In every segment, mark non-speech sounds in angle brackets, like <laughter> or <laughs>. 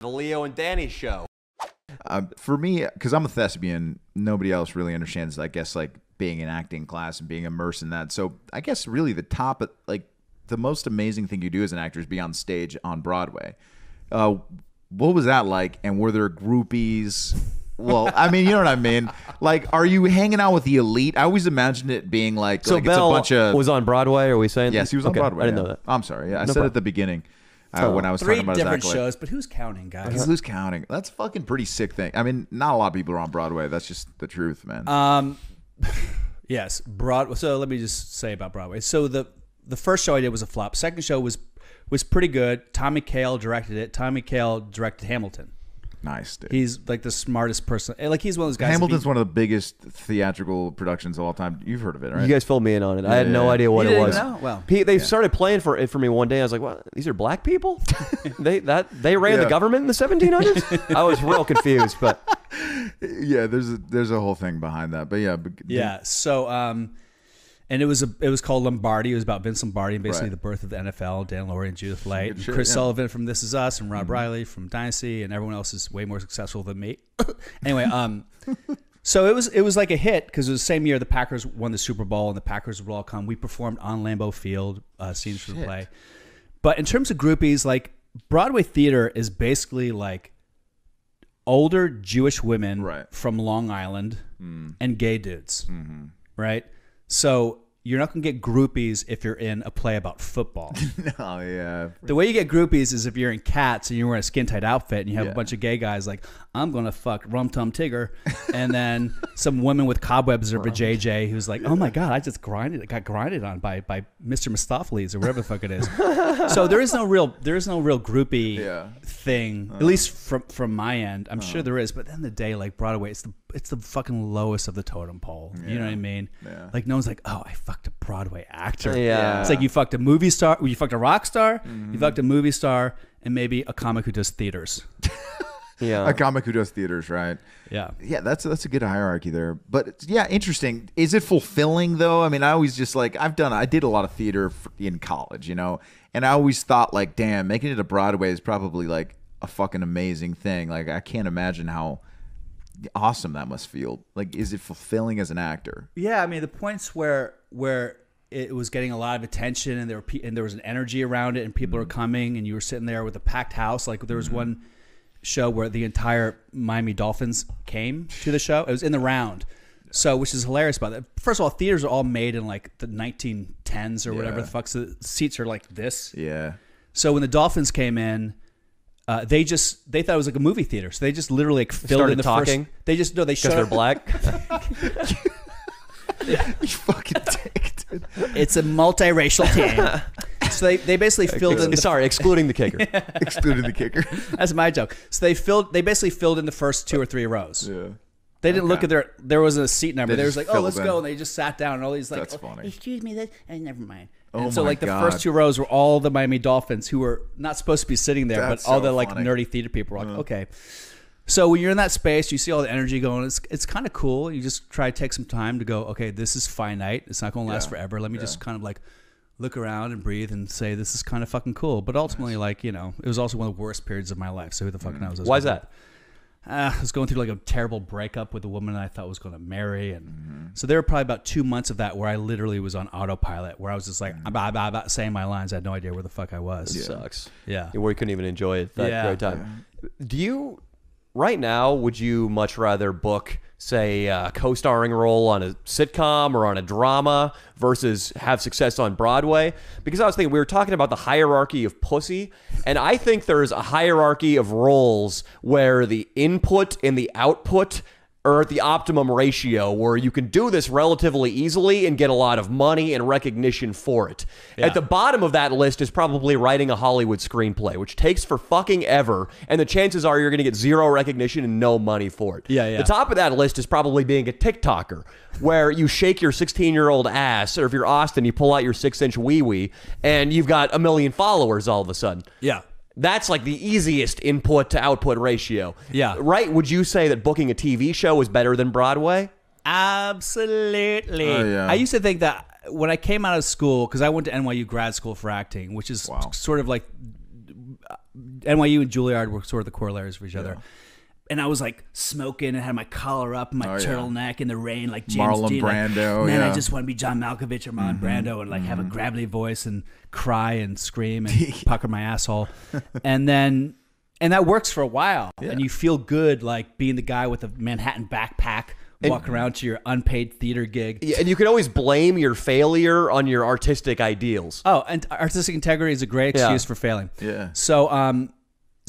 the Leo and Danny show. Uh, for me, because I'm a thespian, nobody else really understands. I guess like being in acting class and being immersed in that. So I guess really the top, like the most amazing thing you do as an actor is be on stage on Broadway. Uh, what was that like? And were there groupies? Well, I mean, you know what I mean. Like, are you hanging out with the elite? I always imagined it being like, So like Bell it's a bunch of. was on Broadway. Are we saying? yes, he was on Broadway. I didn't yeah. know that. I'm sorry. Yeah, I said problem. at the beginning uh, when I was Three talking about his different accolade. shows, but who's counting, guys? Who's counting? That's a fucking pretty sick thing. I mean, not a lot of people are on Broadway. That's just the truth, man. Um, <laughs> yes, Broadway. So let me just say about Broadway. So the the first show I did was a flop. Second show was was pretty good. Tommy Kail directed it. Tommy Kail directed Hamilton. Nice, dude. He's like the smartest person. Like he's one of those guys. Hamilton's if one of the biggest theatrical productions of all time. You've heard of it, right? You guys filled me in on it. I had no Yeah. idea what You it didn't was. know? Well. He- they started playing for it for me one day. I was like, "What? These are black people? <laughs> they that they ran Yeah. the government in the 1700s?" <laughs> I was real confused, but <laughs> yeah, there's a there's a whole thing behind that. But yeah, but, Yeah. So, um, and it was a it was called Lombardi. It was about Vince Lombardi and basically Right. the birth of the NFL. Dan Lauria and Judith Light, and Chris yeah. Sullivan from This Is Us, and Rob Mm-hmm. Riley from Dynasty, and everyone else is way more successful than me. <coughs> anyway, um, so it was it was like a hit because it was the same year the Packers won the Super Bowl and the Packers would all come. We performed on Lambeau Field, uh, scenes from the play. But in terms of groupies, like Broadway theater is basically like older Jewish women Right. from Long Island and gay dudes, right? So you're not gonna get groupies if you're in a play about football. <laughs> oh yeah, the way you get groupies is if you're in Cats and you're wearing a skin tight outfit and you have Yeah. a bunch of gay guys like I'm gonna fuck Rum Tum Tigger, and then <laughs> some woman with cobwebs or JJ who's like, oh my god, I just grinded, I got grinded on by by Mr. Mistoffelees or whatever the fuck it is. so there is no real there is no real groupie <laughs> Yeah. Thing, at uh-huh. least from from my end. I'm sure uh-huh. there is, but then the end of the day, like Broadway, it's the it's the fucking lowest of the totem pole. You know what I mean? Yeah. Like no one's like, oh, I fucked a Broadway actor. Yeah. It's like you fucked a movie star, you fucked a rock star, you mm-hmm. fucked a movie star, and maybe a comic who does theaters. <laughs> yeah, a comic who does theaters, right? Yeah. Yeah, that's that's a good hierarchy there. But yeah, interesting. Is it fulfilling though? I mean, I always just like I've done I did a lot of theater in college, you know, and I always thought like, damn, making it to Broadway is probably like a fucking amazing thing. Like I can't imagine how awesome that must feel. Like, is it fulfilling as an actor? Yeah, I mean the points where where it was getting a lot of attention and there were pe- and there was an energy around it and people Mm-hmm. are coming and you were sitting there with a packed house. Like there was one show where the entire Miami Dolphins came to the show. It was in the round. So, which is hilarious about that. First of all, theaters are all made in like the 1910s or whatever Yeah. the fuck. So the seats are like this. Yeah. So when the Dolphins came in, uh, they just they thought it was like a movie theater. So they just literally like filled in the talking? first. They just no, they because showed they're black. <laughs> <laughs> You fucking dick, dude. It's a multiracial team. <laughs> so they, they basically filled in. The, Sorry, excluding the kicker. <laughs> Excluded the kicker. that's my joke. So they filled. They basically filled in the first two or three rows. Yeah. They didn't look at their. There wasn't a seat number. They They was like, "Oh, let's in. go," and they just sat down. And all these like, That's "Oh, funny. Excuse me, that and eh, never mind. Oh and so my like the God. first two rows were all the Miami Dolphins who were not supposed to be sitting there, That's but all so the like funny. Nerdy theater people were like, okay. So when you're in that space, you see all the energy going. It's it's kind of cool. You just try to take some time to go. Okay, this is finite. It's not going to last Yeah. forever. Let me just kind of like look around and breathe and say this is kind of fucking cool. But ultimately, like you know, it was also one of the worst periods of my life. So who the fuck Mm-hmm. knows? Why is that? uh, I was going through like a terrible breakup with a woman I thought was going to marry, and Mm-hmm. so there were probably about two months of that where I literally was on autopilot, where I was just like Mm-hmm. bah, bah, bah, saying my lines. I had no idea where the fuck I was. Yeah. Sucks. Yeah. Where you couldn't even enjoy it that Yeah. very time. Do you, right now, would you much rather book, say, a co starring role on a sitcom or on a drama versus have success on Broadway? Because I was thinking, we were talking about the hierarchy of pussy, and I think there's a hierarchy of roles where the input and the output are at the optimum ratio where you can do this relatively easily and get a lot of money and recognition for it. At the bottom of that list is probably writing a Hollywood screenplay, which takes for fucking ever, and the chances are you're going to get zero recognition and no money for it. Yeah, yeah. The top of that list is probably being a TikToker, where you shake your 16 year old ass, or if you're Austin, you pull out your six inch wee wee, and you've got a million followers all of a sudden. Yeah. That's like the easiest input to output ratio. Yeah. Right? Would you say that booking a TV show is better than Broadway? Absolutely. Oh, yeah. I used to think that when I came out of school, because I went to NYU grad school for acting, which is Wow. sort of like uh, NYU and Juilliard were sort of the corollaries for each other. And I was like smoking and had my collar up and my Oh, yeah. turtleneck in the rain, like James Marlon Dean. like, Brando, Man, I yeah. Mm-hmm. just want to be John Malkovich or Marlon Brando and like have a gravelly voice and cry and scream and <laughs> pucker my asshole. and then, and that works for a while. And you feel good, like being the guy with the Manhattan backpack walking around to your unpaid theater gig. Yeah, and you can always blame your failure on your artistic ideals. Oh, and artistic integrity is a great Yeah. excuse for failing. Yeah. So, um,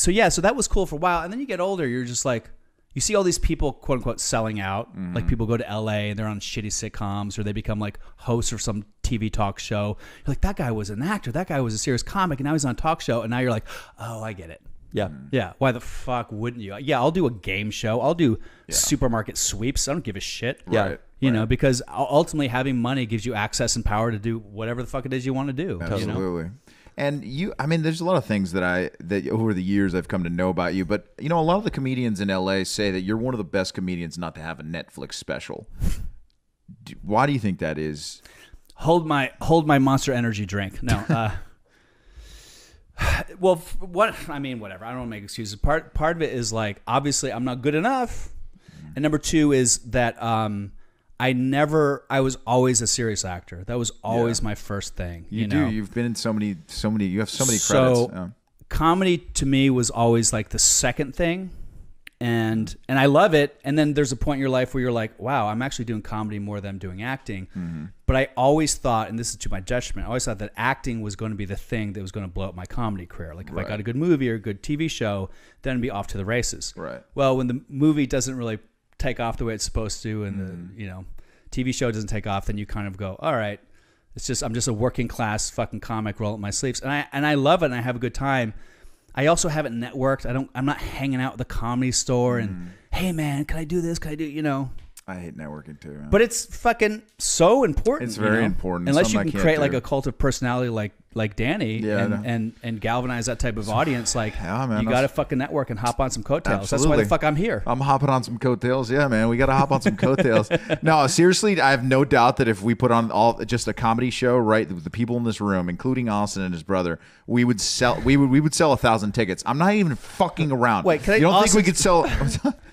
so yeah, so that was cool for a while, and then you get older, you're just like, you see all these people, quote unquote, selling out. Mm-hmm. Like people go to LA and they're on shitty sitcoms, or they become like hosts of some TV talk show. You're like, that guy was an actor, that guy was a serious comic, and now he's on a talk show, and now you're like, oh, I get it. Yeah. Yeah, why the fuck wouldn't you? Yeah, I'll do a game show. I'll do supermarket sweeps. I don't give a shit. Yeah. Right. You know, because ultimately having money gives you access and power to do whatever the fuck it is you want to do. You know? And you, I mean, there's a lot of things that I that over the years I've come to know about you. But you know, a lot of the comedians in LA say that you're one of the best comedians not to have a Netflix special. Why do you think that is? hold my hold my monster energy drink no <laughs> uh well what i mean whatever i don't want to make excuses part part of it is like obviously i'm not good enough and number two is that um i never i was always a serious actor that was always my first thing You, you, do. know You've been in so many, so many. You have so many so credits. Yeah. comedy to me was always like the second thing and and I love it and then there's a point in your life where you're like wow I'm actually doing comedy more than I'm doing acting Mm-hmm. but I always thought and this is to my detriment I always thought that acting was going to be the thing that was going to blow up my comedy career like if I got a good movie or a good TV show then I'd be off to the races Right. well when the movie doesn't really take off the way it's supposed to and Mm-hmm. the you know TV show doesn't take off then you kind of go all right it's just I'm just a working class fucking comic roll up my sleeves and I and I love it and I have a good time I also haven't networked I don't I'm not hanging out at the comedy store Mm. and hey man can I do this can I do you know I hate networking too. man. but it's fucking so important. It's you very know? important. Unless Something you can create do. like a cult of personality like like Danny Yeah, and, and and galvanize that type of audience, like Yeah, man, you got to fucking network and hop on some coattails. That's why the fuck I'm here. I'm hopping on some coattails. Yeah, man, we got to hop on some coattails. <laughs> no, seriously, I have no doubt that if we put on all just a comedy show, right, with the people in this room, including Austin and his brother, we would sell. We would we would sell a thousand tickets. I'm not even fucking around. Wait, can I- You don't think we could sell? <laughs>